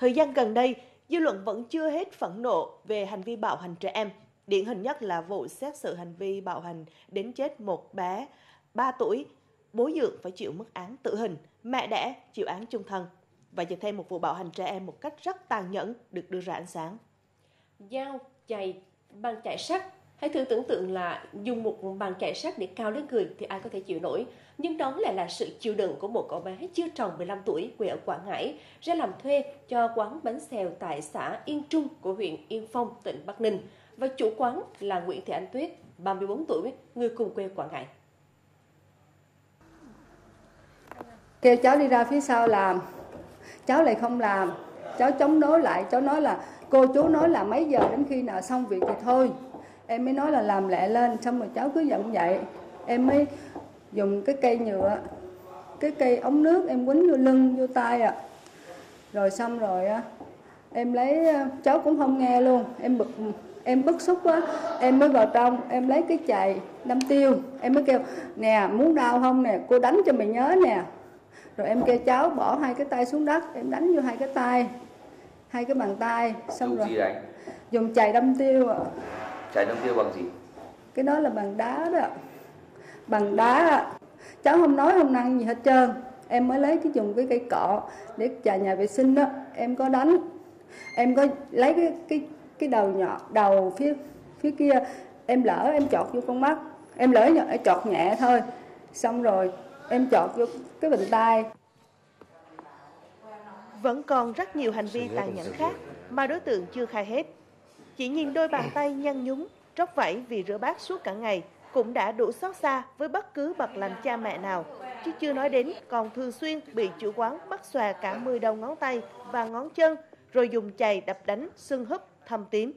Thời gian gần đây, dư luận vẫn chưa hết phẫn nộ về hành vi bạo hành trẻ em. Điển hình nhất là vụ xét xử hành vi bạo hành đến chết một bé 3 tuổi, bố dưỡng phải chịu mức án tử hình, mẹ đẻ chịu án chung thân. Và giờ thêm một vụ bạo hành trẻ em một cách rất tàn nhẫn được đưa ra ánh sáng. Dao, chày, băng chải sắt Hãy thử tưởng tượng là dùng một bàn chải sắt để cao lên người thì ai có thể chịu nổi. Nhưng đó lại là sự chịu đựng của một cậu bé chưa tròn 15 tuổi quê ở Quảng Ngãi ra làm thuê cho quán bánh xèo tại xã Yên Trung của huyện Yên Phong, tỉnh Bắc Ninh. Và chủ quán là Nguyễn Thị Anh Tuyết, 34 tuổi, người cùng quê Quảng Ngãi. Kêu cháu đi ra phía sau làm, cháu lại không làm. Cháu chống đối lại, cháu nói là cô chú nói là mấy giờ đến khi nào xong việc thì thôi em mới nói là làm lẹ lên xong rồi cháu cứ giận vậy. Em mới dùng cái cây nhựa cái cây ống nước em quýnh vô lưng vô tay à rồi xong rồi á em lấy cháu cũng không nghe luôn. Em bực em bức xúc quá. Em mới vào trong em lấy cái chày đâm tiêu. Em mới kêu nè muốn đau không nè? Cô đánh cho mày nhớ nè. Rồi em kêu cháu bỏ hai cái tay xuống đất em đánh vô hai cái tay hai cái bàn tay xong dùng rồi dùng chày đâm tiêu ạ chảy nước tiêu bằng gì? Cái đó là bằng đá đó bằng đá cháu không nói không năng gì hết trơn. Em mới lấy cái dùng cái cây cọ để chà nhà vệ sinh đó. Em có đánh. Em có lấy cái cái cái đầu nhỏ đầu phía phía kia. Em lỡ em chọt vô con mắt. Em lỡ nhỏ chọt nhẹ thôi. Xong rồi em chọt vô cái bình tay. Vẫn còn rất nhiều hành vi tàn nhẫn khác mà đối tượng chưa khai hết. Chỉ nhìn đôi bàn tay nhăn nhúm, tróc vẫy vì rửa bát suốt cả ngày cũng đã đủ xót xa với bất cứ bậc làm cha mẹ nào. Chứ chưa nói đến còn thường xuyên bị chủ quán bắt xòe cả 10 đầu ngón tay và ngón chân rồi dùng chày đập đánh, sưng húp, thâm tím.